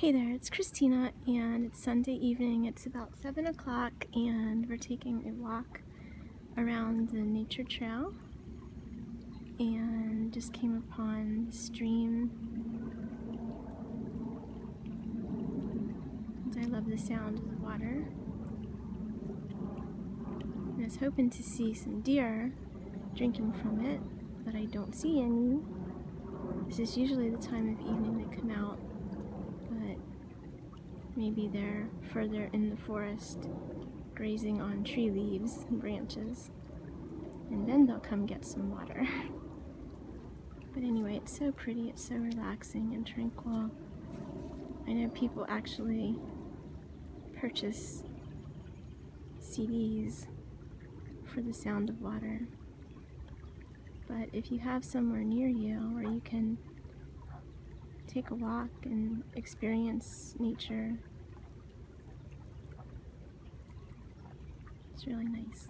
Hey there, it's Christina and it's Sunday evening. It's about 7 o'clock and we're taking a walk around the nature trail and just came upon the stream. I love the sound of the water. And I was hoping to see some deer drinking from it, but I don't see any. This is usually the time of evening they come out Maybe they're further in the forest grazing on tree leaves and branches. And then they'll come get some water. but anyway, it's so pretty, it's so relaxing and tranquil. I know people actually purchase CDs for the sound of water. But if you have somewhere near you where you can take a walk and experience nature. It's really nice.